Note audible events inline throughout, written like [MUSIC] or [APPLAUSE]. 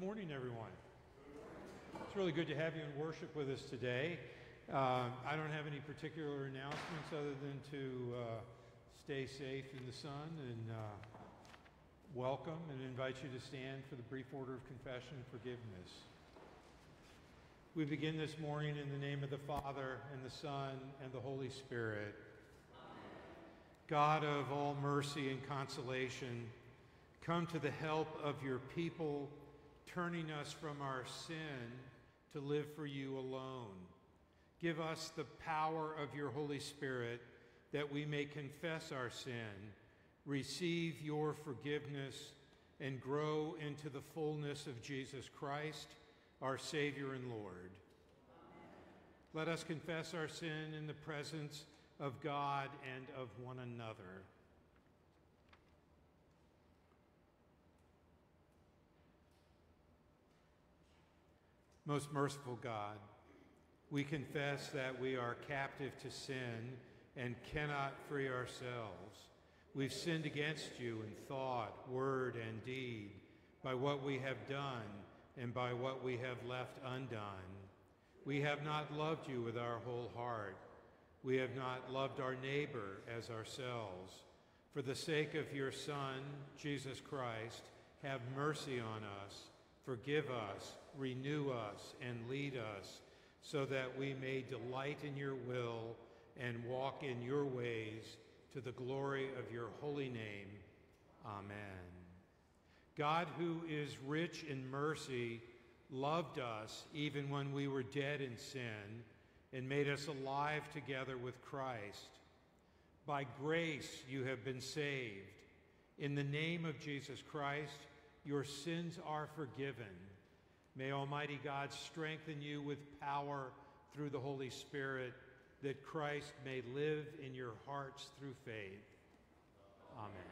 morning, everyone. It's really good to have you in worship with us today. Uh, I don't have any particular announcements other than to uh, stay safe in the sun and uh, welcome and invite you to stand for the brief order of confession and forgiveness. We begin this morning in the name of the Father, and the Son, and the Holy Spirit. God of all mercy and consolation, come to the help of your people, turning us from our sin to live for you alone. Give us the power of your Holy Spirit that we may confess our sin, receive your forgiveness, and grow into the fullness of Jesus Christ, our Savior and Lord. Let us confess our sin in the presence of God and of one another. Most merciful God, we confess that we are captive to sin and cannot free ourselves. We've sinned against you in thought, word, and deed, by what we have done and by what we have left undone. We have not loved you with our whole heart. We have not loved our neighbor as ourselves. For the sake of your Son, Jesus Christ, have mercy on us, forgive us, renew us, and lead us, so that we may delight in your will and walk in your ways to the glory of your holy name. Amen. God, who is rich in mercy, loved us even when we were dead in sin and made us alive together with Christ. By grace you have been saved. In the name of Jesus Christ, your sins are forgiven. May Almighty God strengthen you with power through the Holy Spirit, that Christ may live in your hearts through faith. Amen.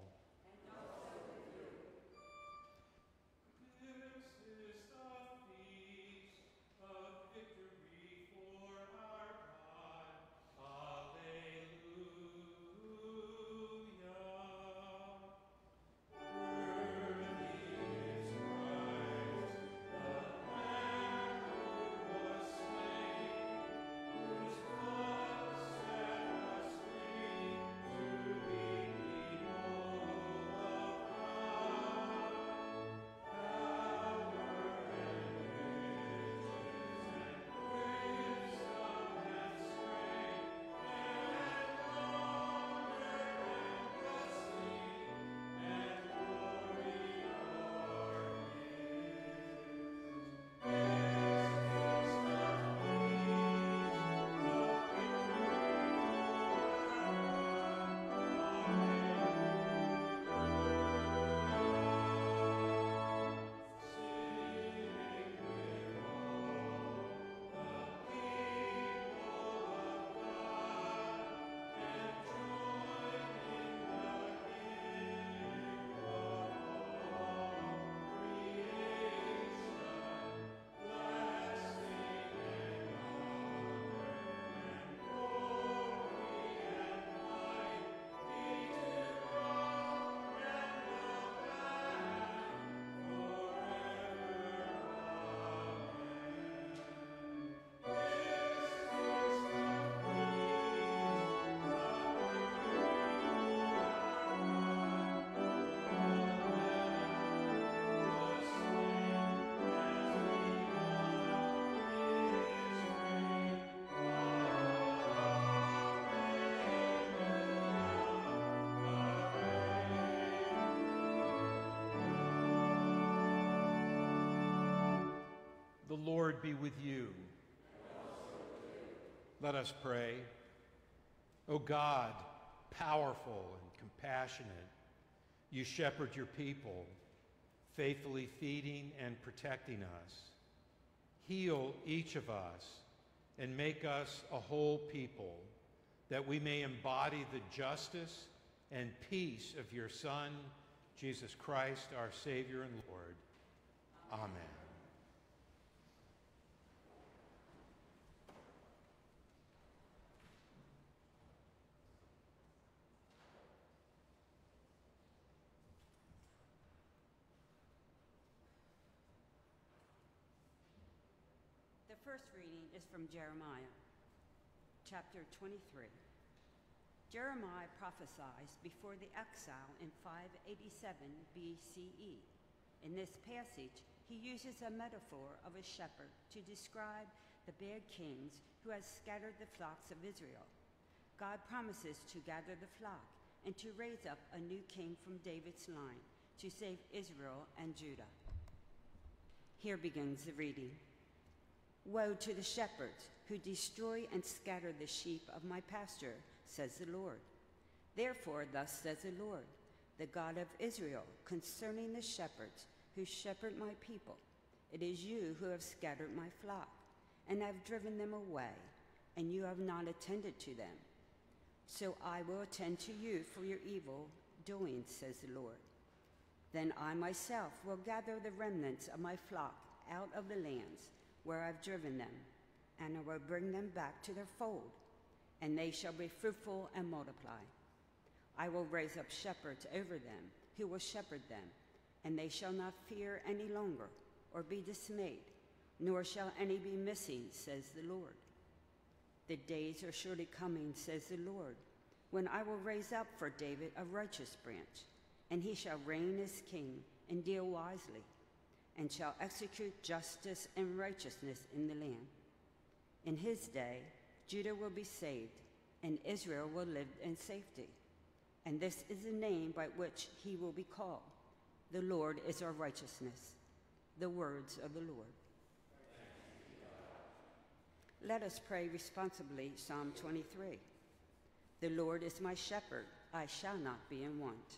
Lord be with you. Let us pray. O God, powerful and compassionate, you shepherd your people, faithfully feeding and protecting us. Heal each of us and make us a whole people, that we may embody the justice and peace of your Son, Jesus Christ, our Savior and Lord. Amen. First reading is from Jeremiah, chapter 23. Jeremiah prophesies before the exile in 587 BCE. In this passage, he uses a metaphor of a shepherd to describe the bad kings who has scattered the flocks of Israel. God promises to gather the flock and to raise up a new king from David's line to save Israel and Judah. Here begins the reading. Woe to the shepherds who destroy and scatter the sheep of my pasture, says the Lord. Therefore, thus says the Lord, the God of Israel, concerning the shepherds who shepherd my people It is you who have scattered my flock, and have driven them away, and you have not attended to them. So I will attend to you for your evil doings, says the Lord. Then I myself will gather the remnants of my flock out of the lands where I've driven them, and I will bring them back to their fold, and they shall be fruitful and multiply. I will raise up shepherds over them who will shepherd them, and they shall not fear any longer or be dismayed, nor shall any be missing, says the Lord. The days are surely coming, says the Lord, when I will raise up for David a righteous branch, and he shall reign as king and deal wisely and shall execute justice and righteousness in the land. In his day, Judah will be saved, and Israel will live in safety. And this is the name by which he will be called. The Lord is our righteousness. The words of the Lord. Let us pray responsibly Psalm 23. The Lord is my shepherd, I shall not be in want.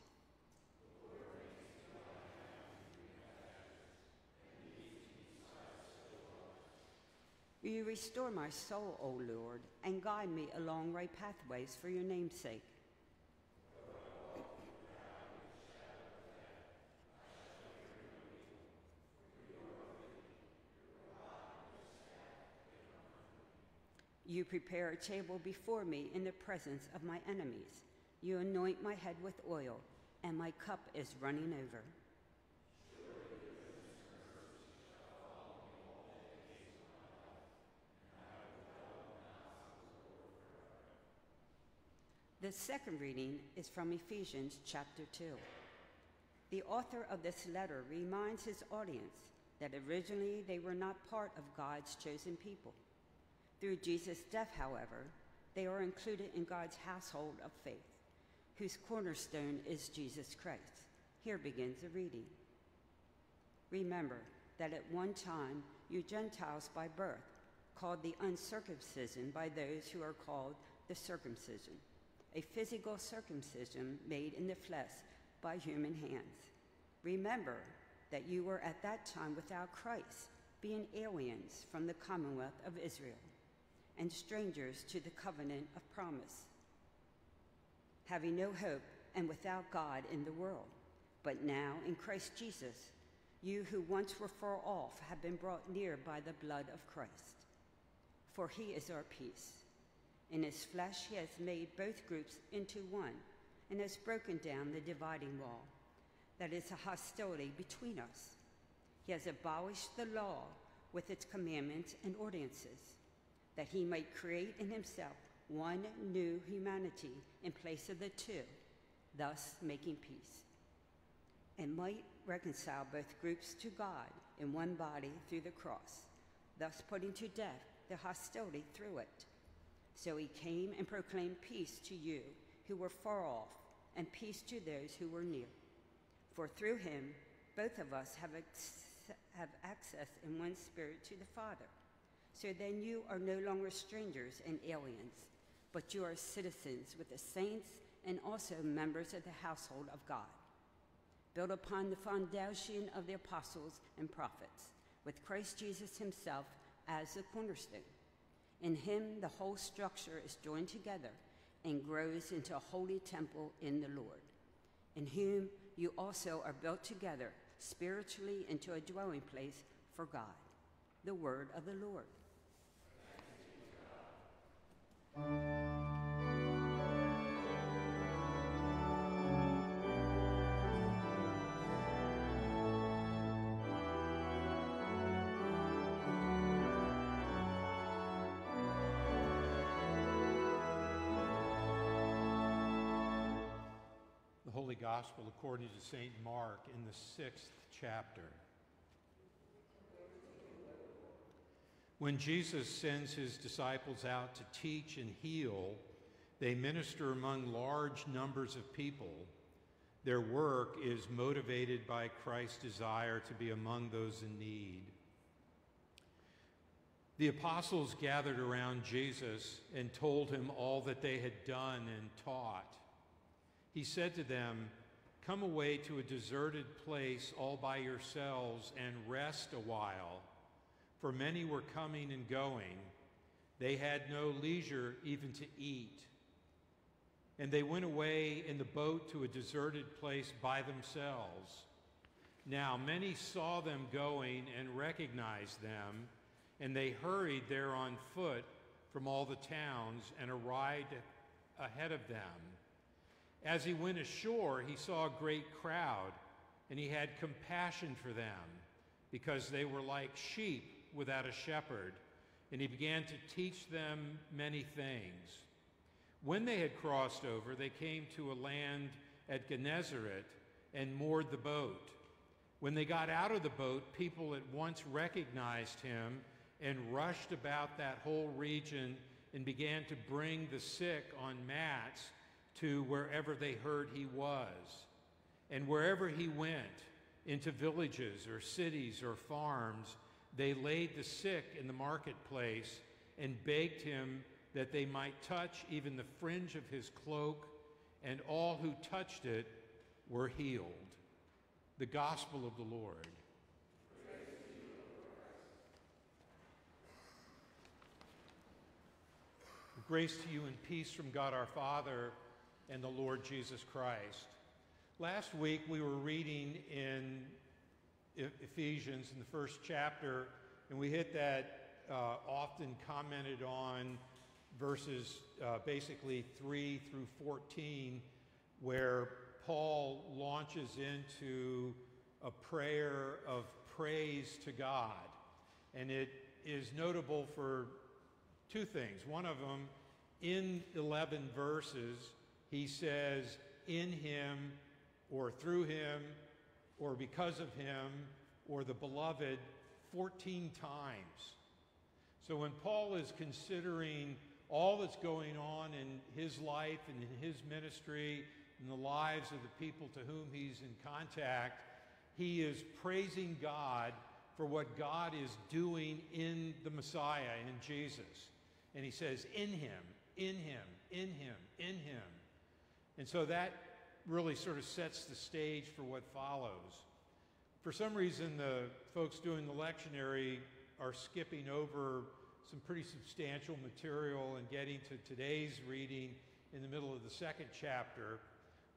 You restore my soul, O Lord, and guide me along right pathways for your name's sake? You prepare a table before me in the presence of my enemies. You anoint my head with oil, and my cup is running over. The second reading is from Ephesians chapter 2. The author of this letter reminds his audience that originally they were not part of God's chosen people. Through Jesus' death, however, they are included in God's household of faith, whose cornerstone is Jesus Christ. Here begins the reading. Remember that at one time you Gentiles by birth, called the uncircumcision by those who are called the circumcision a physical circumcision made in the flesh by human hands. Remember that you were at that time without Christ, being aliens from the commonwealth of Israel and strangers to the covenant of promise, having no hope and without God in the world. But now, in Christ Jesus, you who once were far off have been brought near by the blood of Christ. For he is our peace in his flesh, he has made both groups into one and has broken down the dividing wall that is a hostility between us. He has abolished the law with its commandments and ordinances, that he might create in himself one new humanity in place of the two, thus making peace, and might reconcile both groups to God in one body through the cross, thus putting to death the hostility through it so he came and proclaimed peace to you who were far off, and peace to those who were near. For through him, both of us have, ex- have access in one spirit to the Father. So then you are no longer strangers and aliens, but you are citizens with the saints and also members of the household of God, built upon the foundation of the apostles and prophets, with Christ Jesus himself as the cornerstone in him, the whole structure is joined together and grows into a holy temple in the Lord, in whom you also are built together spiritually into a dwelling place for God. The word of the Lord. Holy Gospel according to St. Mark in the sixth chapter. When Jesus sends his disciples out to teach and heal, they minister among large numbers of people. Their work is motivated by Christ's desire to be among those in need. The apostles gathered around Jesus and told him all that they had done and taught he said to them, Come away to a deserted place all by yourselves and rest a while. For many were coming and going. They had no leisure even to eat. And they went away in the boat to a deserted place by themselves. Now many saw them going and recognized them, and they hurried there on foot from all the towns and arrived ahead of them. As he went ashore, he saw a great crowd, and he had compassion for them, because they were like sheep without a shepherd, and he began to teach them many things. When they had crossed over, they came to a land at Gennesaret and moored the boat. When they got out of the boat, people at once recognized him and rushed about that whole region and began to bring the sick on mats to wherever they heard he was. And wherever he went, into villages or cities or farms, they laid the sick in the marketplace and begged him that they might touch even the fringe of his cloak, and all who touched it were healed. The Gospel of the Lord. Grace to you and peace from God our Father and the Lord Jesus Christ. Last week we were reading in Ephesians in the first chapter, and we hit that uh, often commented on verses uh, basically 3 through 14, where Paul launches into a prayer of praise to God. And it is notable for two things. One of them, in 11 verses, he says, in him, or through him, or because of him, or the beloved, 14 times. So when Paul is considering all that's going on in his life and in his ministry and the lives of the people to whom he's in contact, he is praising God for what God is doing in the Messiah, in Jesus. And he says, in him, in him, in him, in him. And so that really sort of sets the stage for what follows. For some reason, the folks doing the lectionary are skipping over some pretty substantial material and getting to today's reading in the middle of the second chapter.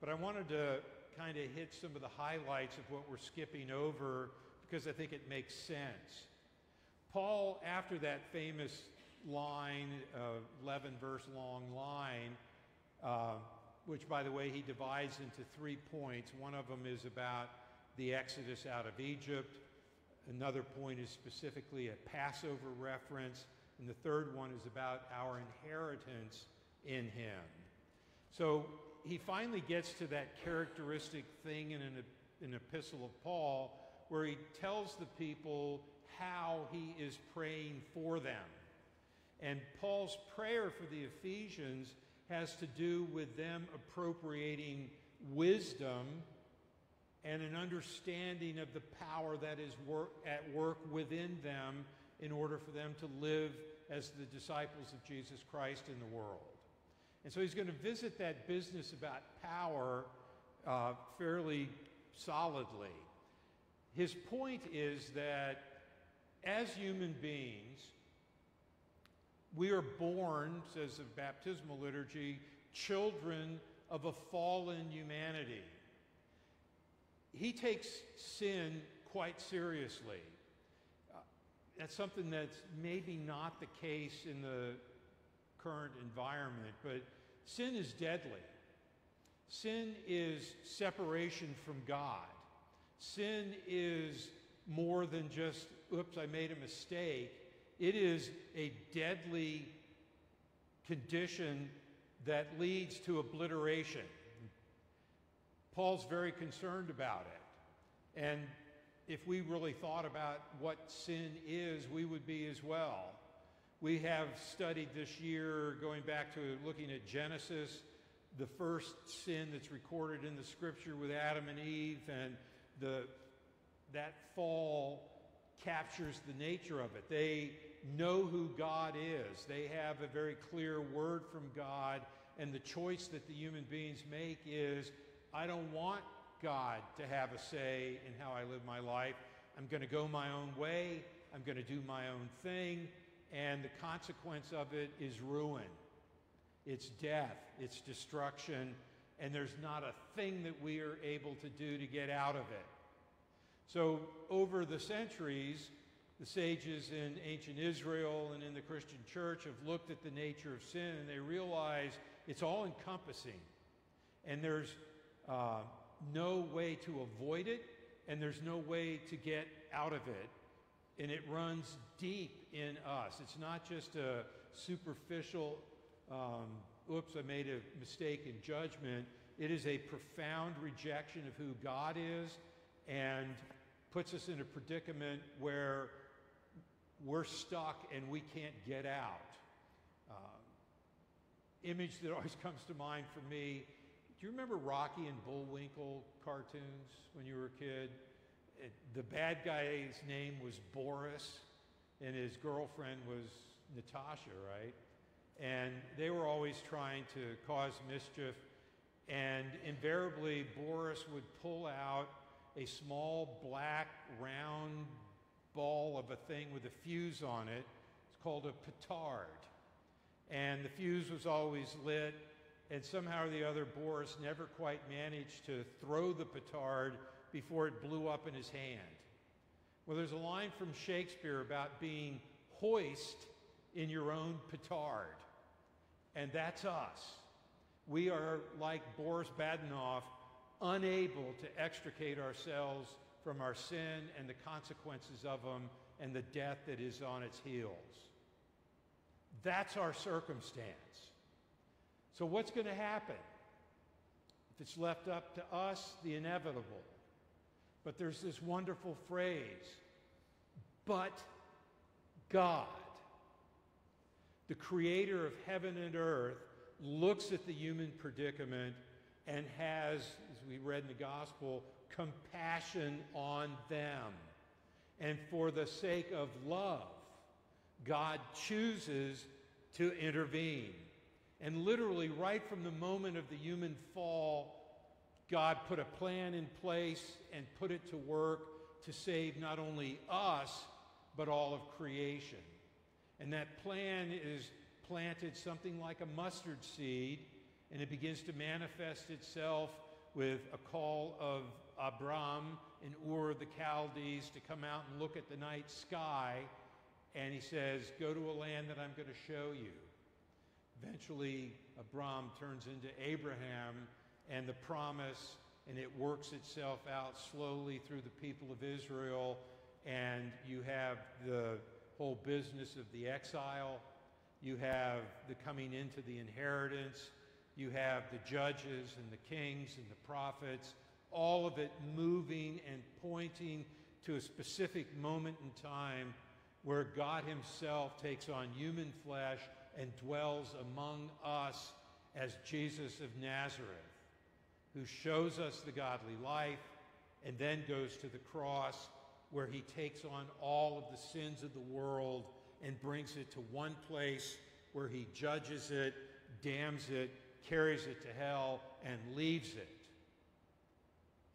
But I wanted to kind of hit some of the highlights of what we're skipping over because I think it makes sense. Paul, after that famous line, uh, 11 verse long line, uh, which by the way he divides into three points. One of them is about the exodus out of Egypt. Another point is specifically a Passover reference. And the third one is about our inheritance in him. So he finally gets to that characteristic thing in an, an epistle of Paul where he tells the people how he is praying for them. And Paul's prayer for the Ephesians has to do with them appropriating wisdom and an understanding of the power that is work, at work within them in order for them to live as the disciples of Jesus Christ in the world. And so he's going to visit that business about power uh, fairly solidly. His point is that as human beings, we are born, says the baptismal liturgy, children of a fallen humanity. He takes sin quite seriously. Uh, that's something that's maybe not the case in the current environment, but sin is deadly. Sin is separation from God. Sin is more than just, oops, I made a mistake. It is a deadly condition that leads to obliteration. Paul's very concerned about it. And if we really thought about what sin is, we would be as well. We have studied this year, going back to looking at Genesis, the first sin that's recorded in the scripture with Adam and Eve, and the, that fall captures the nature of it. They know who God is, they have a very clear word from God, and the choice that the human beings make is I don't want God to have a say in how I live my life. I'm going to go my own way, I'm going to do my own thing, and the consequence of it is ruin. It's death, it's destruction, and there's not a thing that we are able to do to get out of it. So, over the centuries, the sages in ancient Israel and in the Christian church have looked at the nature of sin and they realize it's all encompassing. And there's uh, no way to avoid it, and there's no way to get out of it. And it runs deep in us. It's not just a superficial, um, oops, I made a mistake in judgment. It is a profound rejection of who God is and puts us in a predicament where we're stuck and we can't get out. Uh, image that [LAUGHS] always comes to mind for me do you remember Rocky and Bullwinkle cartoons when you were a kid? It, the bad guy's name was Boris, and his girlfriend was Natasha, right? And they were always trying to cause mischief. And invariably, Boris would pull out a small black round ball of a thing with a fuse on it. It's called a petard. and the fuse was always lit, and somehow or the other, Boris never quite managed to throw the petard before it blew up in his hand. Well, there's a line from Shakespeare about being hoist in your own petard, and that's us. We are like Boris Badenov, unable to extricate ourselves from our sin and the consequences of them and the death that is on its heels. That's our circumstance. So, what's going to happen? If it's left up to us, the inevitable. But there's this wonderful phrase, but God, the creator of heaven and earth, looks at the human predicament and has, as we read in the gospel, compassion on them. And for the sake of love, God chooses to intervene. And literally, right from the moment of the human fall, God put a plan in place and put it to work to save not only us, but all of creation. And that plan is planted something like a mustard seed, and it begins to manifest itself with a call of Abram in Ur of the Chaldees to come out and look at the night sky. And he says, Go to a land that I'm going to show you. Eventually, Abram turns into Abraham, and the promise, and it works itself out slowly through the people of Israel. And you have the whole business of the exile, you have the coming into the inheritance, you have the judges and the kings and the prophets, all of it moving and pointing to a specific moment in time where God Himself takes on human flesh and dwells among us as Jesus of Nazareth, who shows us the godly life and then goes to the cross where He takes on all of the sins of the world and brings it to one place where He judges it, damns it, carries it to hell, and leaves it.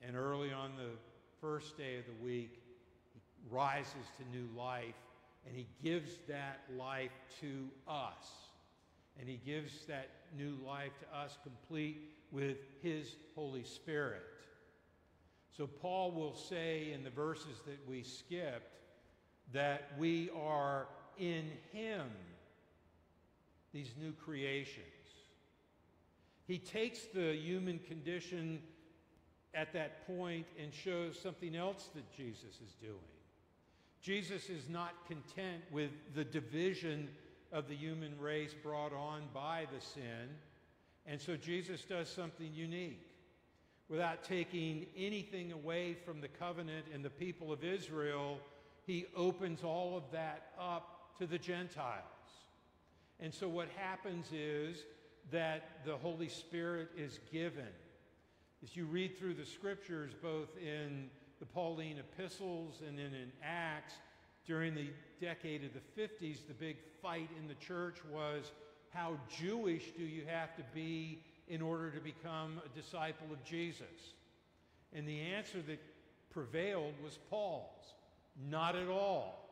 And early on the first day of the week, he rises to new life and he gives that life to us. And he gives that new life to us complete with his Holy Spirit. So Paul will say in the verses that we skipped that we are in him, these new creations. He takes the human condition at that point and shows something else that Jesus is doing. Jesus is not content with the division of the human race brought on by the sin. And so Jesus does something unique. Without taking anything away from the covenant and the people of Israel, he opens all of that up to the Gentiles. And so what happens is that the Holy Spirit is given as you read through the scriptures, both in the Pauline epistles and then in Acts, during the decade of the 50s, the big fight in the church was how Jewish do you have to be in order to become a disciple of Jesus? And the answer that prevailed was Paul's. Not at all.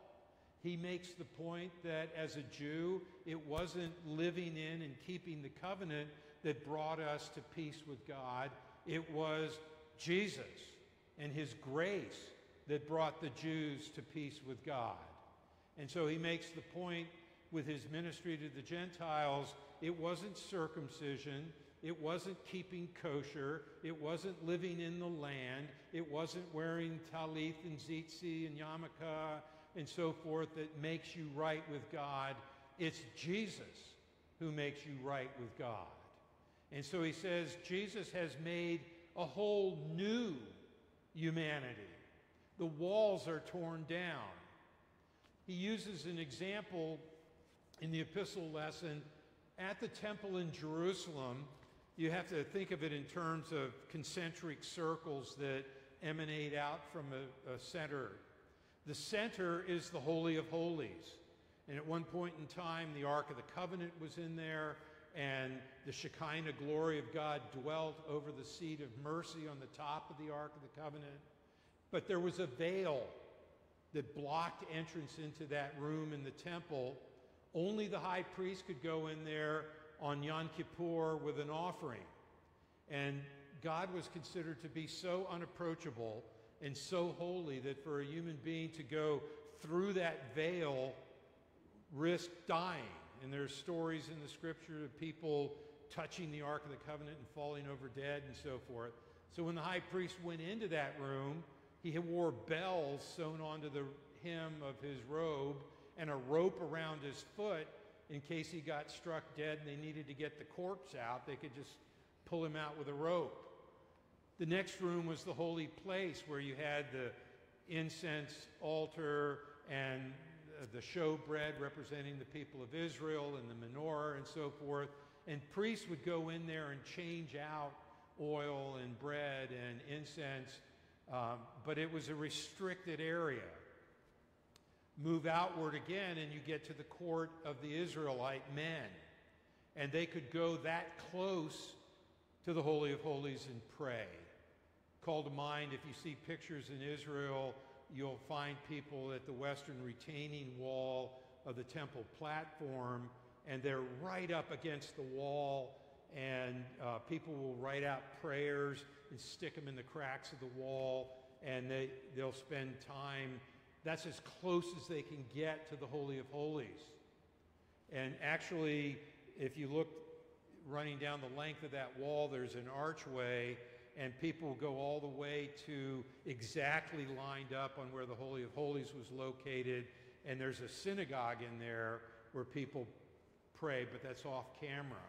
He makes the point that as a Jew, it wasn't living in and keeping the covenant that brought us to peace with God. It was Jesus and his grace that brought the Jews to peace with God. And so he makes the point with his ministry to the Gentiles it wasn't circumcision, it wasn't keeping kosher, it wasn't living in the land, it wasn't wearing talith and tzitzi and yarmulke and so forth that makes you right with God. It's Jesus who makes you right with God. And so he says Jesus has made a whole new humanity. The walls are torn down. He uses an example in the epistle lesson at the temple in Jerusalem. You have to think of it in terms of concentric circles that emanate out from a, a center. The center is the Holy of Holies. And at one point in time, the Ark of the Covenant was in there and the Shekinah glory of God dwelt over the seat of mercy on the top of the Ark of the Covenant. But there was a veil that blocked entrance into that room in the temple Only the high priest could go in there on Yom Kippur with an offering. And God was considered to be so unapproachable and so holy that for a human being to go through that veil risked dying. And there's stories in the scripture of people touching the Ark of the Covenant and falling over dead and so forth. So when the high priest went into that room, he wore bells sewn onto the hem of his robe and a rope around his foot in case he got struck dead and they needed to get the corpse out. They could just pull him out with a rope. The next room was the holy place where you had the incense altar and the showbread representing the people of Israel and the menorah and so forth. And priests would go in there and change out oil and bread and incense, um, but it was a restricted area. Move outward again, and you get to the court of the Israelite men. And they could go that close to the Holy of Holies and pray. Call to mind if you see pictures in Israel, you'll find people at the western retaining wall of the temple platform, and they're right up against the wall, and uh, people will write out prayers and stick them in the cracks of the wall, and they, they'll spend time. That's as close as they can get to the Holy of Holies. And actually, if you look running down the length of that wall, there's an archway, and people go all the way to exactly lined up on where the Holy of Holies was located. And there's a synagogue in there where people pray, but that's off camera.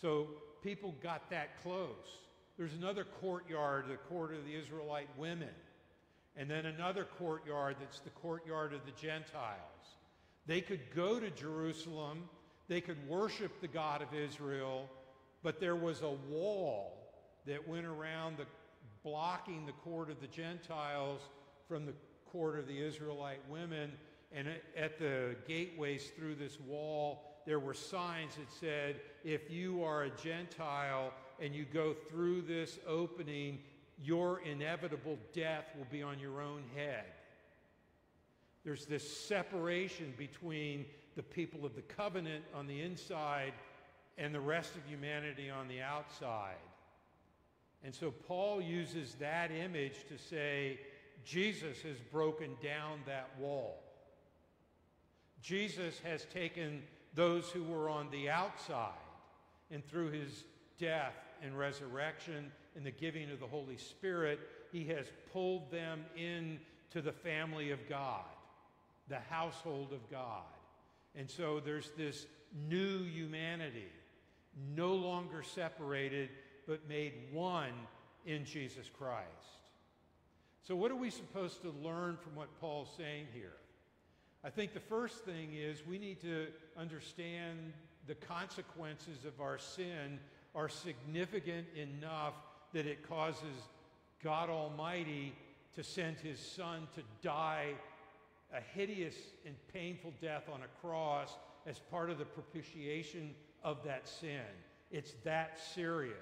So people got that close. There's another courtyard, the court of the Israelite women. And then another courtyard that's the courtyard of the Gentiles. They could go to Jerusalem they could worship the God of Israel, but there was a wall that went around the blocking the court of the Gentiles from the court of the Israelite women. And at the gateways through this wall, there were signs that said, if you are a Gentile and you go through this opening, your inevitable death will be on your own head. There's this separation between the people of the covenant on the inside and the rest of humanity on the outside. And so Paul uses that image to say Jesus has broken down that wall. Jesus has taken those who were on the outside and through his death and resurrection and the giving of the Holy Spirit, he has pulled them into the family of God, the household of God. And so there's this new humanity, no longer separated, but made one in Jesus Christ. So, what are we supposed to learn from what Paul's saying here? I think the first thing is we need to understand the consequences of our sin are significant enough that it causes God Almighty to send his Son to die a hideous and painful death on a cross as part of the propitiation of that sin. It's that serious.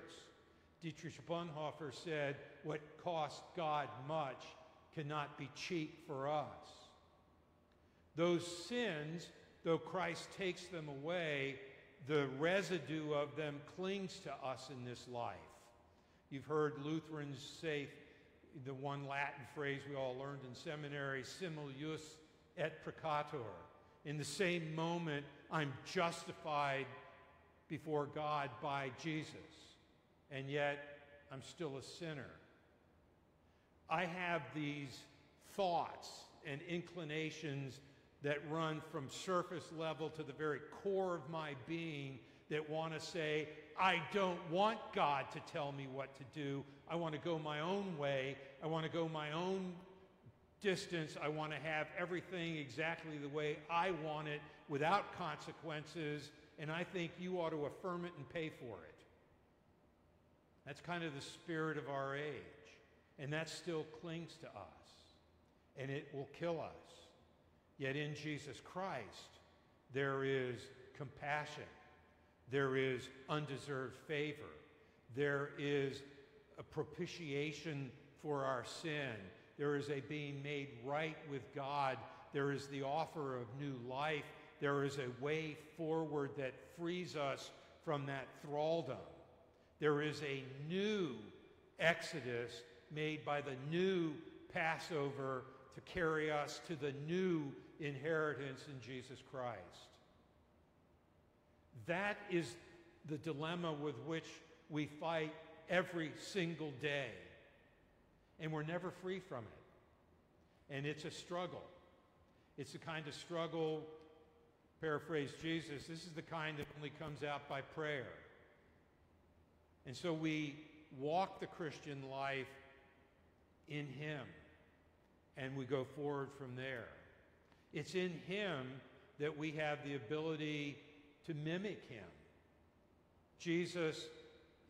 Dietrich Bonhoeffer said, What cost God much cannot be cheap for us. Those sins, though Christ takes them away, the residue of them clings to us in this life. You've heard Lutherans say the one Latin phrase we all learned in seminary, simul justus et peccator. In the same moment, I'm justified before God by Jesus, and yet I'm still a sinner. I have these thoughts and inclinations that run from surface level to the very core of my being that want to say, I don't want God to tell me what to do. I want to go my own way. I want to go my own distance. I want to have everything exactly the way I want it without consequences, and I think you ought to affirm it and pay for it. That's kind of the spirit of our age, and that still clings to us, and it will kill us. Yet in Jesus Christ, there is compassion, there is undeserved favor, there is a propitiation for our sin there is a being made right with God. There is the offer of new life there is a way forward that frees us from that thraldom. There is a new exodus made by the new Passover to carry us to the new inheritance in Jesus Christ. That is the dilemma with which we fight every single day. And we're never free from it. And it's a struggle. It's the kind of struggle, paraphrase Jesus, this is the kind that only comes out by prayer. And so we walk the Christian life in Him, and we go forward from there. It's in Him that we have the ability to mimic Him. Jesus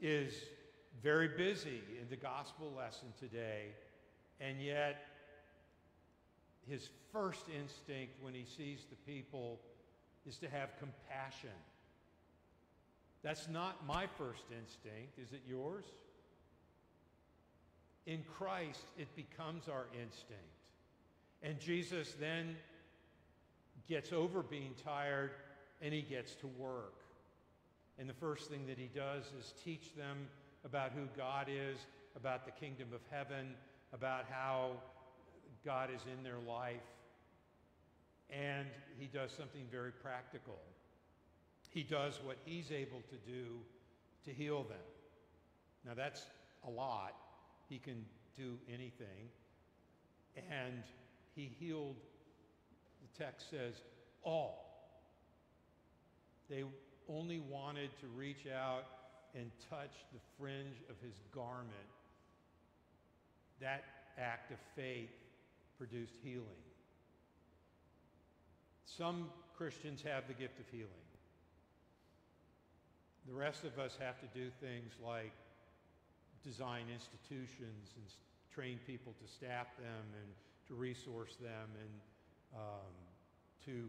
is very busy in the gospel lesson today, and yet his first instinct when he sees the people is to have compassion. That's not my first instinct. Is it yours? In Christ, it becomes our instinct. And Jesus then gets over being tired and he gets to work. And the first thing that he does is teach them about who God is, about the kingdom of heaven, about how God is in their life. And he does something very practical. He does what he's able to do to heal them. Now, that's a lot. He can do anything. And he healed, the text says, all. They only wanted to reach out and touch the fringe of his garment. That act of faith produced healing. Some Christians have the gift of healing. The rest of us have to do things like design institutions and train people to staff them and to resource them and um, to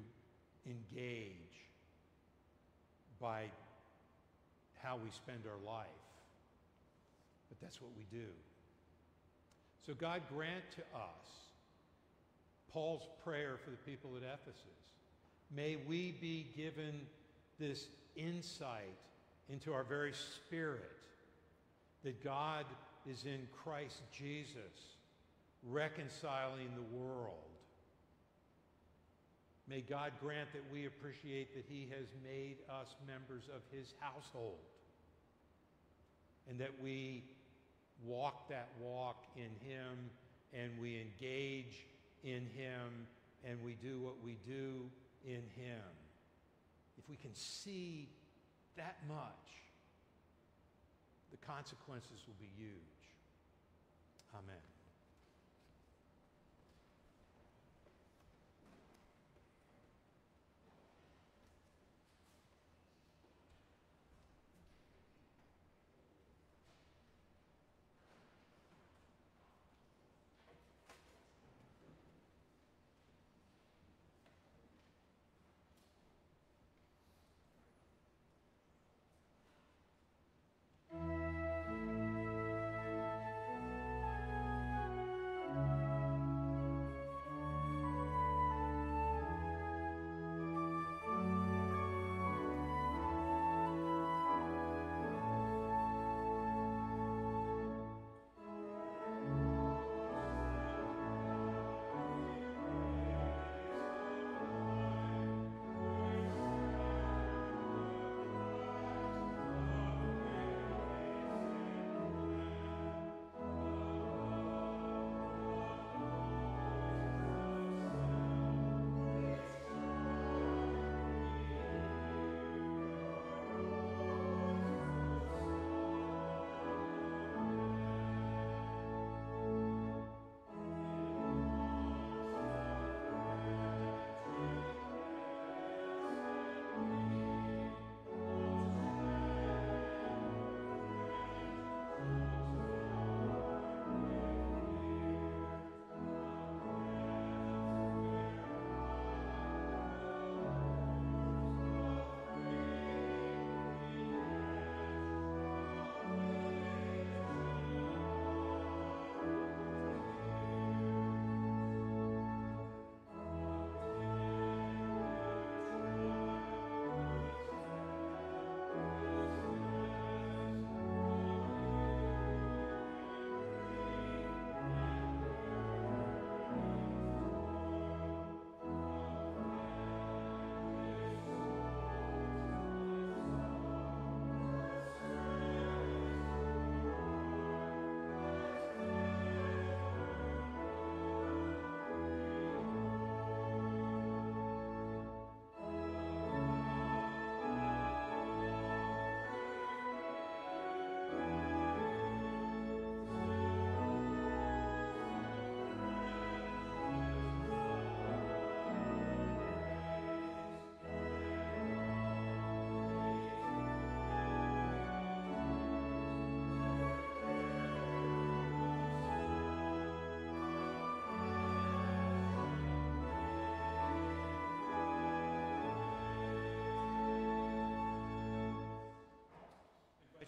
engage by how we spend our life. But that's what we do. So God grant to us Paul's prayer for the people at Ephesus. May we be given this insight into our very spirit that God is in Christ Jesus, reconciling the world. May God grant that we appreciate that He has made us members of His household and that we walk that walk in Him and we engage in Him and we do what we do in Him. If we can see that much, the consequences will be huge. Amen.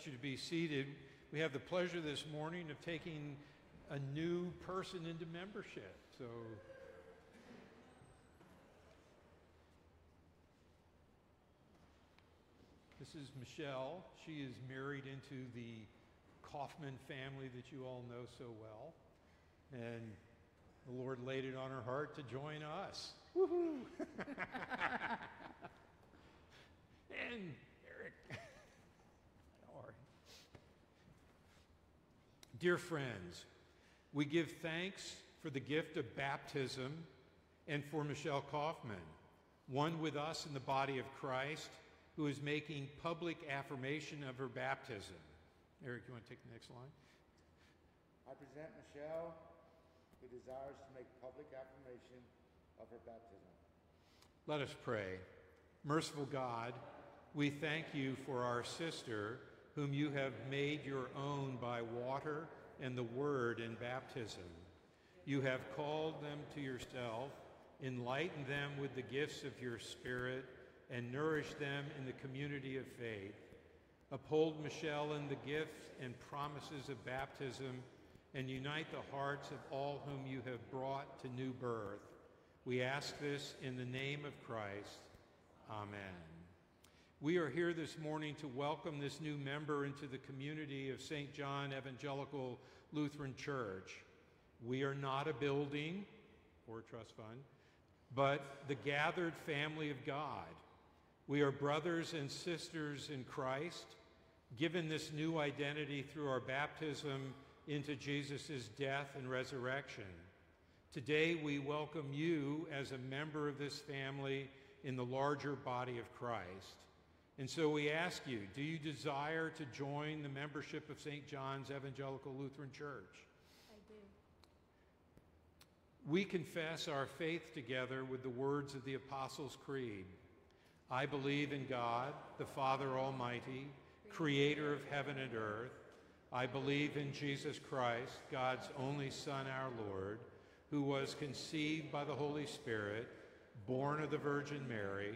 Invite you to be seated. We have the pleasure this morning of taking a new person into membership. So this is Michelle. She is married into the Kaufman family that you all know so well. And the Lord laid it on her heart to join us. Woohoo! [LAUGHS] and Eric. How are you? Dear friends, we give thanks for the gift of baptism and for Michelle Kaufman, one with us in the body of Christ, who is making public affirmation of her baptism. Eric, you want to take the next line? I present Michelle, who desires to make public affirmation of her baptism. Let us pray. Merciful God, we thank you for our sister, whom you have made your own by water and the word in baptism. You have called them to yourself, enlightened them with the gifts of your Spirit, and nourished them in the community of faith. Uphold Michelle in the gifts and promises of baptism, and unite the hearts of all whom you have brought to new birth. We ask this in the name of Christ. Amen. We are here this morning to welcome this new member into the community of St. John Evangelical Lutheran Church. We are not a building or a trust fund, but the gathered family of God. We are brothers and sisters in Christ, given this new identity through our baptism into Jesus' death and resurrection. Today, we welcome you as a member of this family in the larger body of Christ. And so we ask you do you desire to join the membership of St. John's Evangelical Lutheran Church? I do. We confess our faith together with the words of the Apostles' Creed. I believe in God, the Father Almighty, creator of heaven and earth. I believe in Jesus Christ, God's only Son, our Lord, who was conceived by the Holy Spirit, born of the Virgin Mary,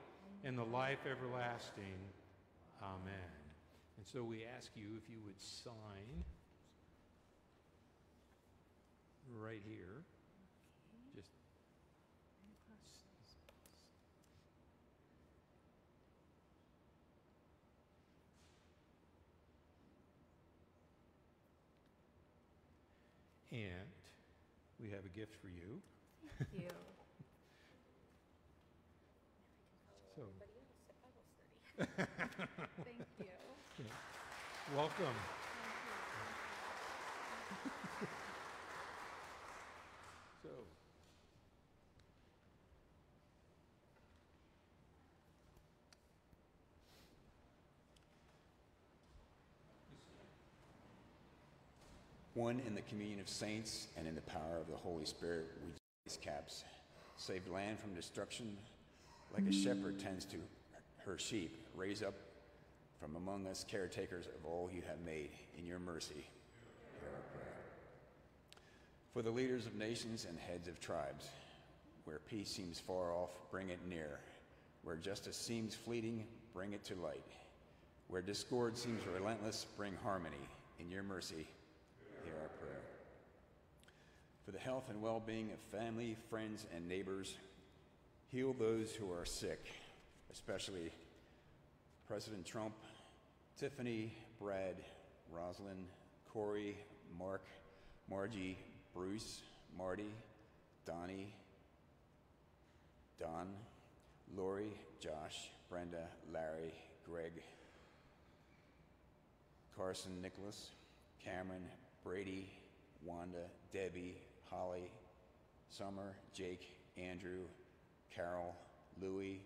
and the life everlasting. Amen. And so we ask you if you would sign right here. Just and we have a gift for you. Thank you. So [LAUGHS] Thank you. welcome. So One in the communion of saints and in the power of the Holy Spirit, we these caps, save land from destruction, like a shepherd tends to her sheep. Raise up from among us caretakers of all you have made in your mercy. Hear our prayer. For the leaders of nations and heads of tribes, where peace seems far off, bring it near. Where justice seems fleeting, bring it to light. Where discord seems relentless, bring harmony. In your mercy, hear our prayer. For the health and well being of family, friends, and neighbors, heal those who are sick, especially President Trump, Tiffany, Brad, Rosalind, Corey, Mark, Margie, Bruce, Marty, Donnie, Don, Lori, Josh, Brenda, Larry, Greg, Carson, Nicholas, Cameron, Brady, Wanda, Debbie, Holly, Summer, Jake, Andrew, Carol, Louie,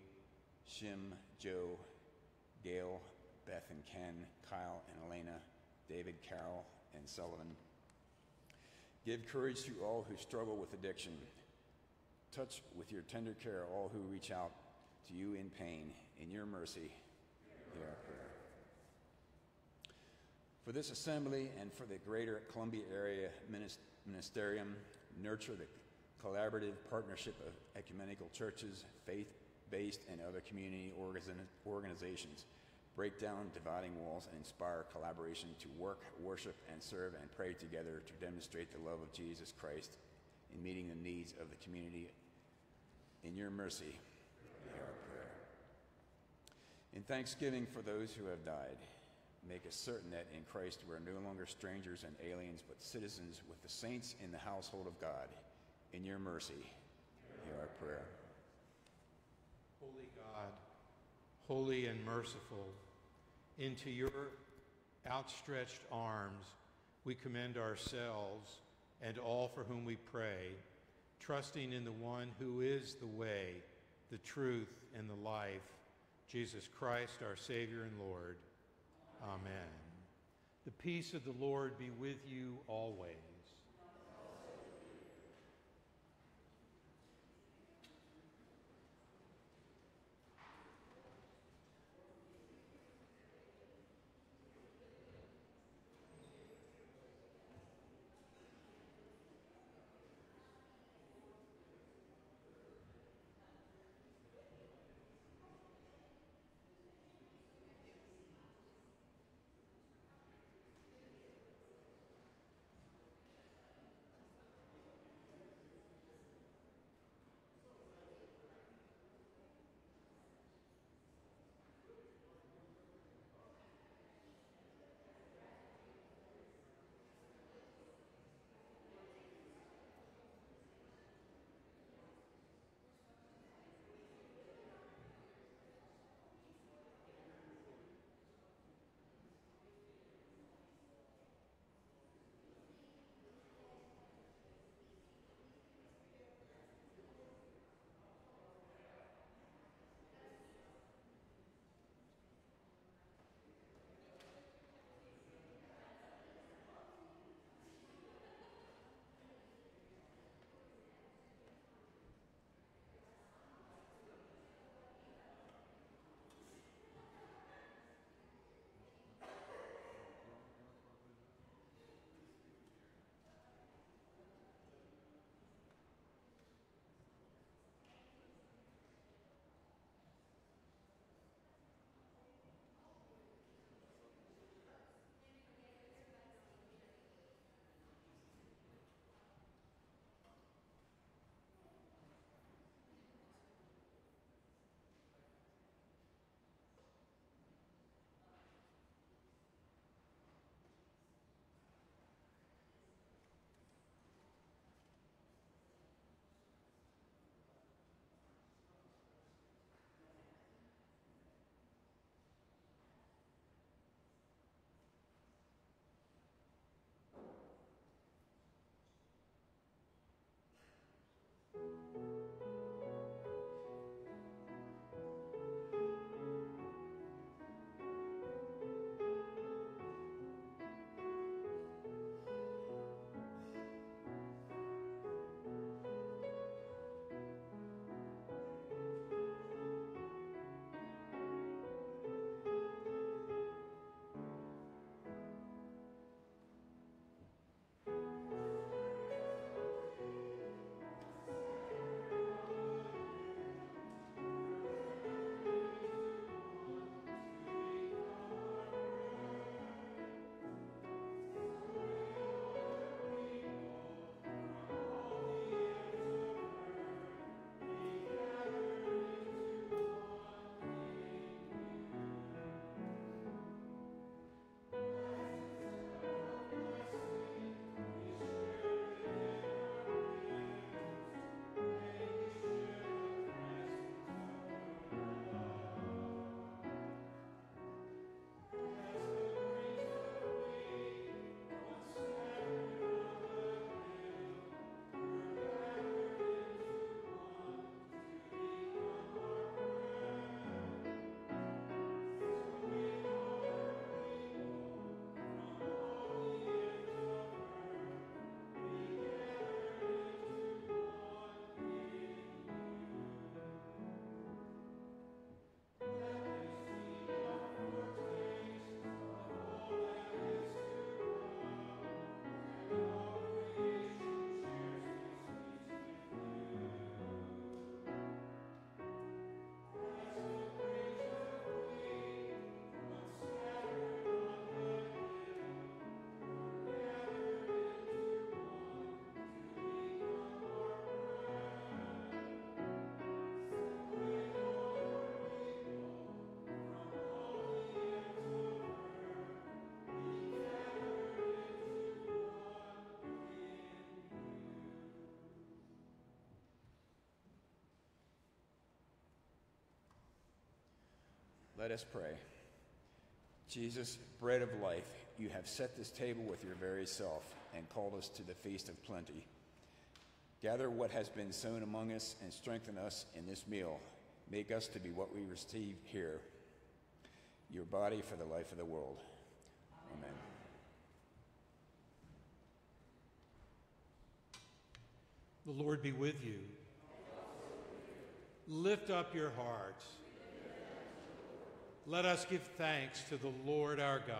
Shim, Joe, Gail, Beth and Ken, Kyle and Elena, David, Carol, and Sullivan. Give courage to all who struggle with addiction. Touch with your tender care all who reach out to you in pain. In your mercy, hear our prayer. For this assembly and for the greater Columbia area ministerium, nurture the collaborative partnership of ecumenical churches, faith based, and other community organizations. Break down dividing walls and inspire collaboration to work, worship, and serve and pray together to demonstrate the love of Jesus Christ in meeting the needs of the community. In your mercy, hear our prayer. In thanksgiving for those who have died, make us certain that in Christ we're no longer strangers and aliens, but citizens with the saints in the household of God. In your mercy, hear our prayer. Holy God, holy and merciful, into your outstretched arms we commend ourselves and all for whom we pray, trusting in the one who is the way, the truth, and the life, Jesus Christ, our Savior and Lord. Amen. The peace of the Lord be with you always. Let us pray. Jesus, bread of life, you have set this table with your very self and called us to the feast of plenty. Gather what has been sown among us and strengthen us in this meal. Make us to be what we receive here, your body for the life of the world. Amen. The Lord be with you. Lift up your hearts. Let us give thanks to the Lord our God.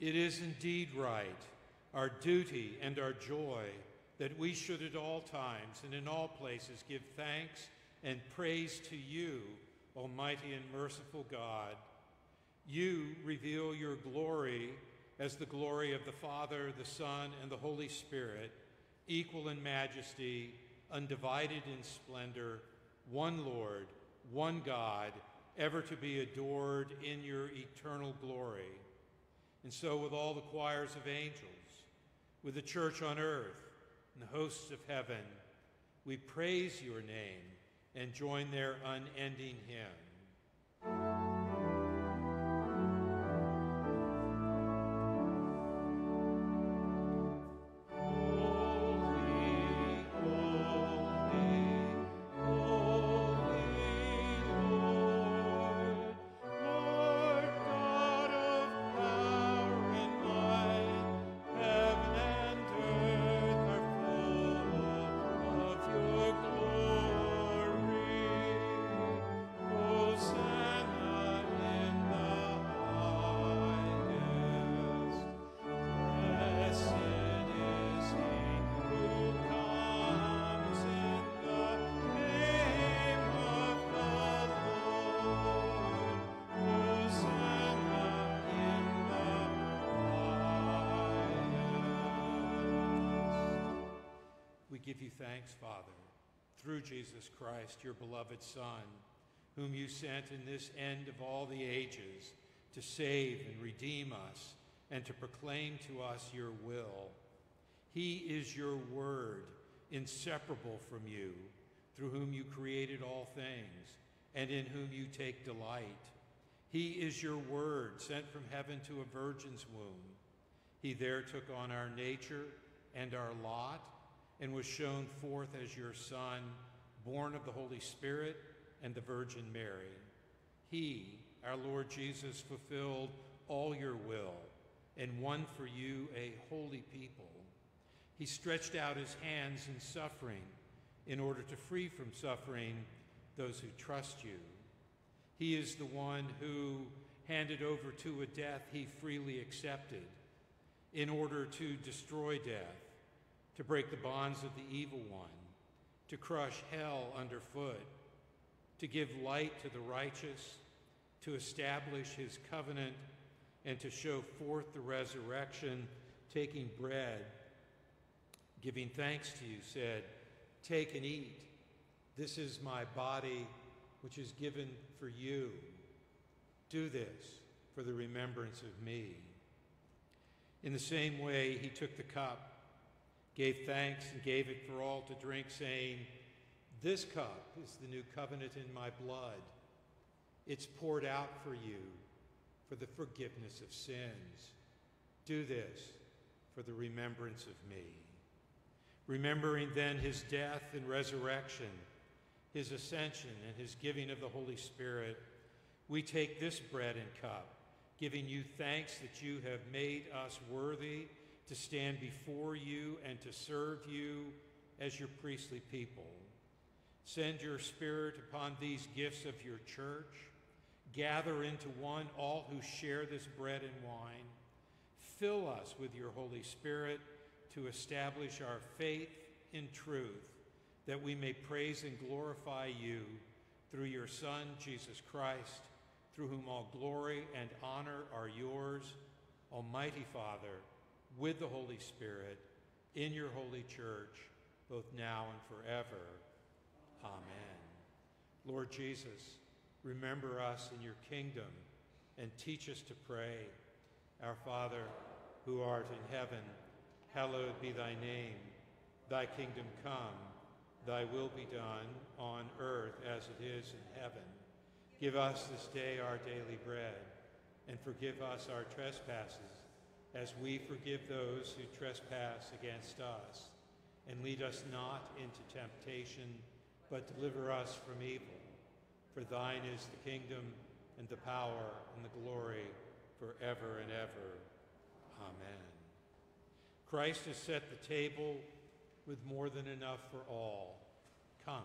It is indeed right, our duty and our joy, that we should at all times and in all places give thanks and praise to you, Almighty and merciful God. You reveal your glory as the glory of the Father, the Son, and the Holy Spirit, equal in majesty, undivided in splendor, one Lord, one God, ever to be adored in your eternal glory. And so, with all the choirs of angels, with the church on earth, and the hosts of heaven, we praise your name and join their unending hymn. Give you thanks, Father, through Jesus Christ, your beloved Son, whom you sent in this end of all the ages to save and redeem us and to proclaim to us your will. He is your word, inseparable from you, through whom you created all things, and in whom you take delight. He is your word, sent from heaven to a virgin's womb. He there took on our nature and our lot, and was shown forth as your Son, born of the Holy Spirit and the Virgin Mary. He, our Lord Jesus, fulfilled all your will and won for you a holy people. He stretched out his hands in suffering in order to free from suffering those who trust you. He is the one who handed over to a death he freely accepted in order to destroy death, to break the bonds of the evil one, to crush hell underfoot, to give light to the righteous, to establish his covenant, and to show forth the resurrection, taking bread, giving thanks to you, said, Take and eat. This is my body, which is given for you. Do this for the remembrance of me. In the same way, he took the cup, gave thanks, and gave it for all to drink, saying, This cup is the new covenant in my blood. It's poured out for you for the forgiveness of sins. Do this for the remembrance of me. Remembering then his death and resurrection, his ascension and his giving of the Holy Spirit, we take this bread and cup, giving you thanks that you have made us worthy to stand before you and to serve you as your priestly people. Send your Spirit upon these gifts of your church. Gather into one all who share this bread and wine. Fill us with your Holy Spirit to establish our faith in truth, that we may praise and glorify you through your Son, Jesus Christ, through whom all glory and honor are yours, Almighty Father, with the Holy Spirit, in your holy church, both now and forever. Amen. Lord Jesus, remember us in your kingdom and teach us to pray. Our Father, who art in heaven, hallowed be thy name. Thy kingdom come, Thy will be done on earth as it is in heaven. Give us this day our daily bread, and forgive us our trespasses, as we forgive those who trespass against us. And lead us not into temptation, but deliver us from evil. For thine is the kingdom, and the power, and the glory, forever and ever. Amen. Christ has set the table with more than enough for all. Come.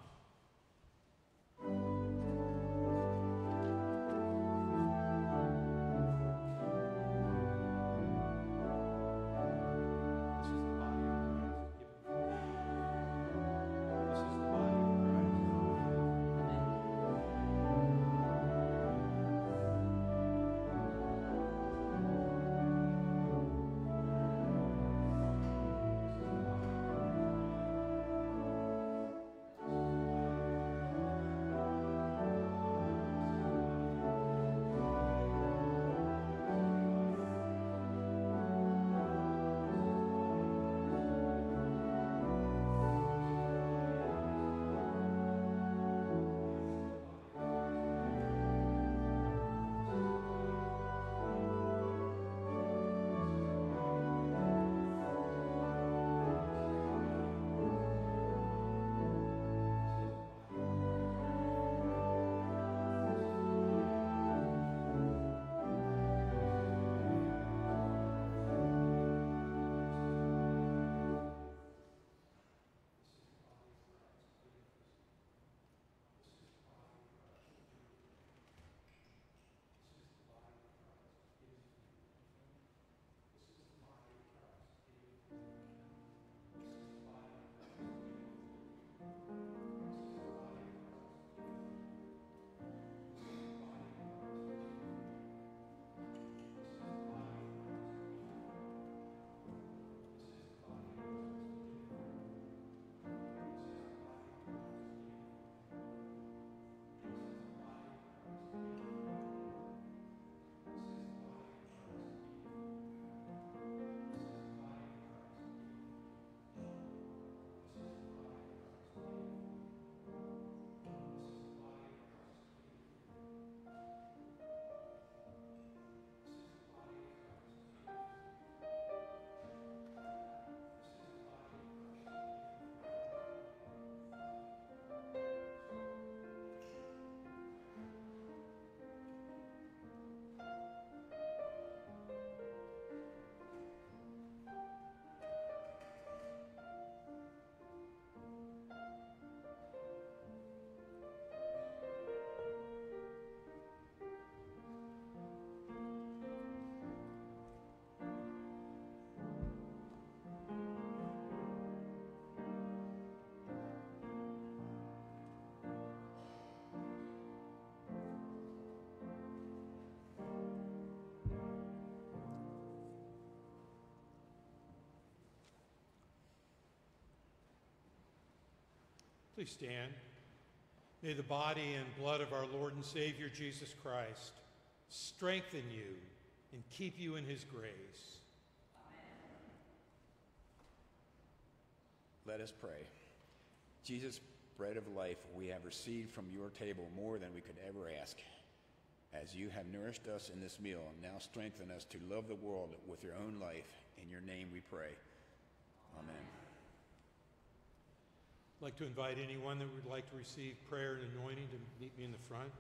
Please stand. May the body and blood of our Lord and Savior Jesus Christ strengthen you and keep you in his grace. Amen. Let us pray. Jesus, bread of life, we have received from your table more than we could ever ask. As you have nourished us in this meal, now strengthen us to love the world with your own life. In your name we pray. Amen. I'd like to invite anyone that would like to receive prayer and anointing to meet me in the front.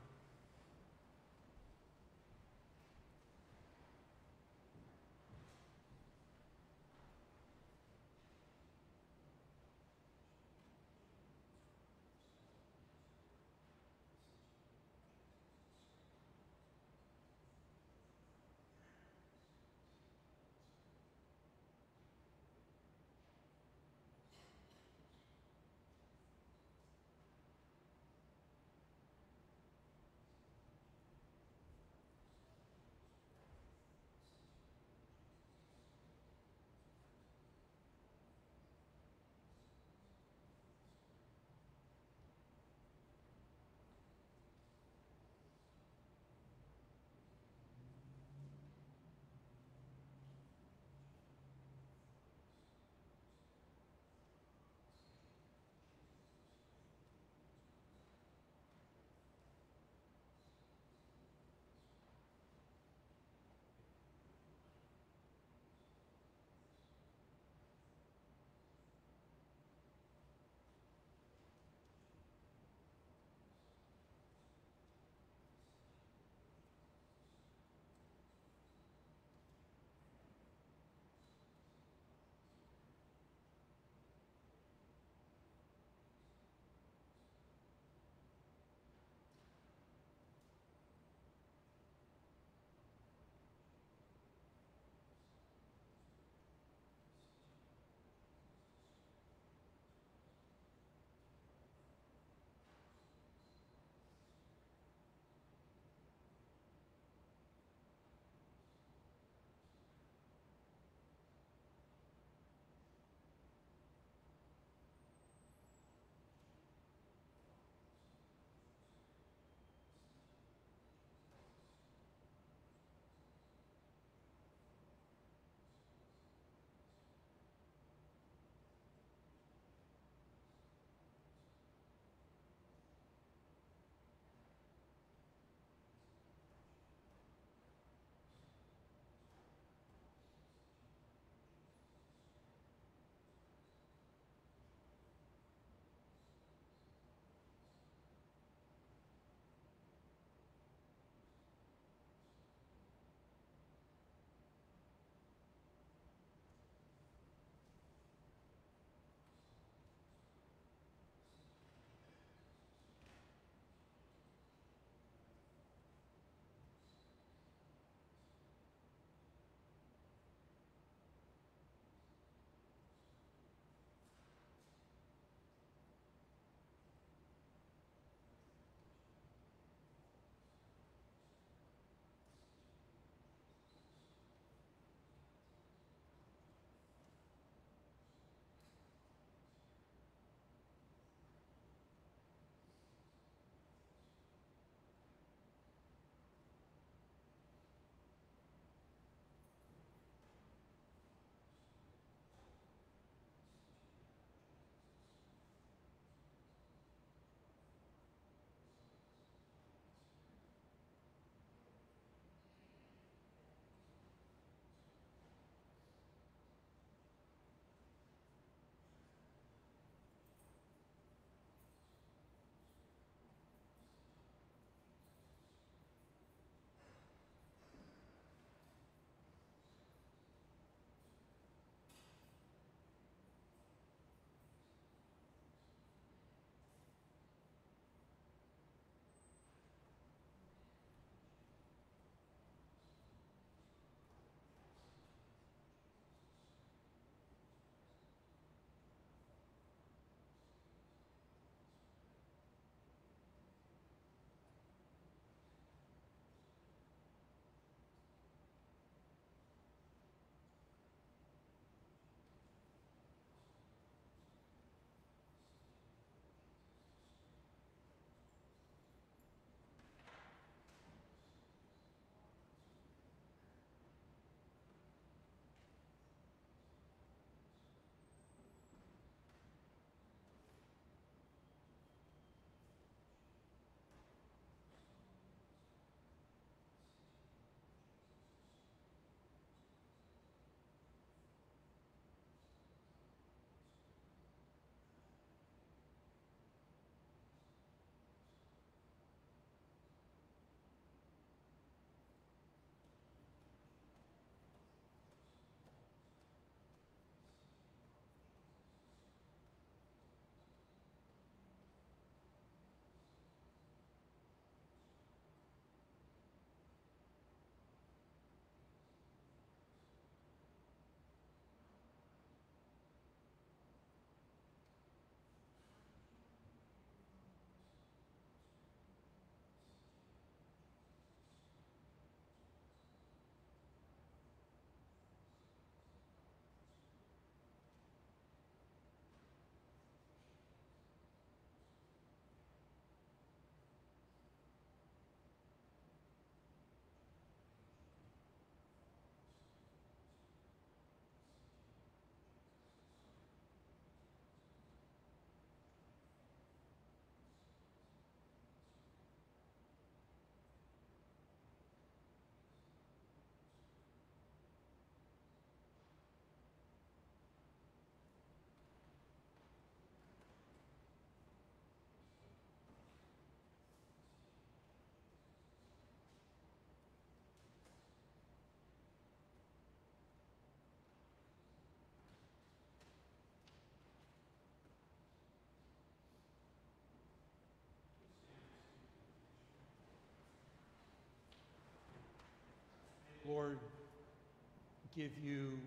Give you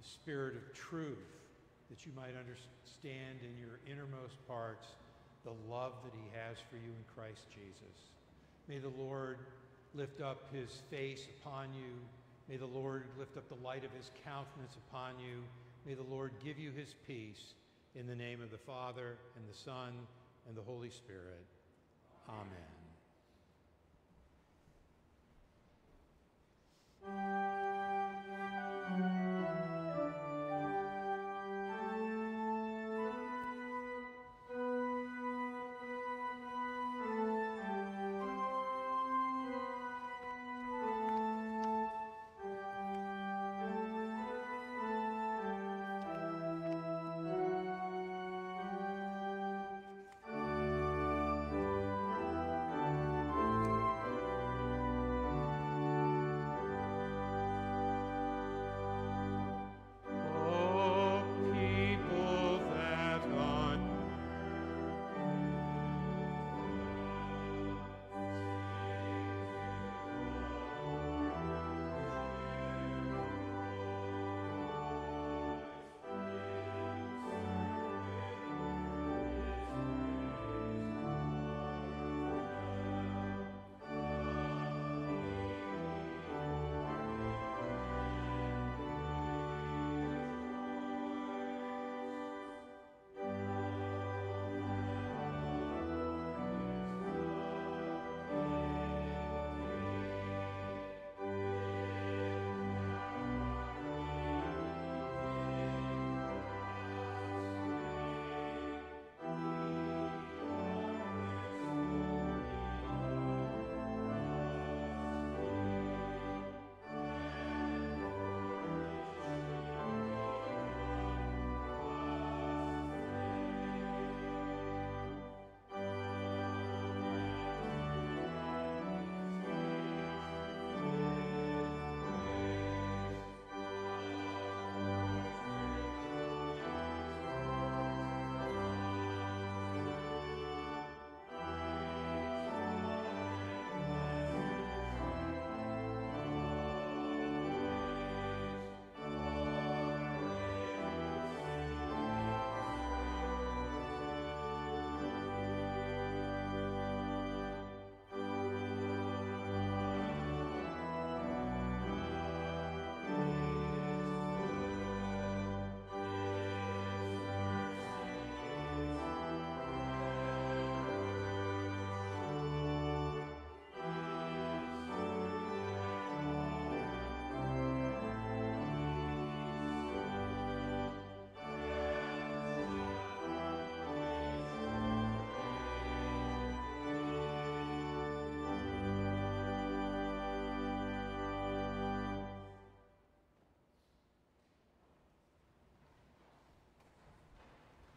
the spirit of truth, that you might understand in your innermost parts the love that he has for you in Christ Jesus. May the Lord lift up his face upon you. May the Lord lift up the light of his countenance upon you. May the Lord give you his peace in the name of the Father, and the Son, and the Holy Spirit. Amen.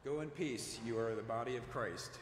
Go in peace. You are the body of Christ.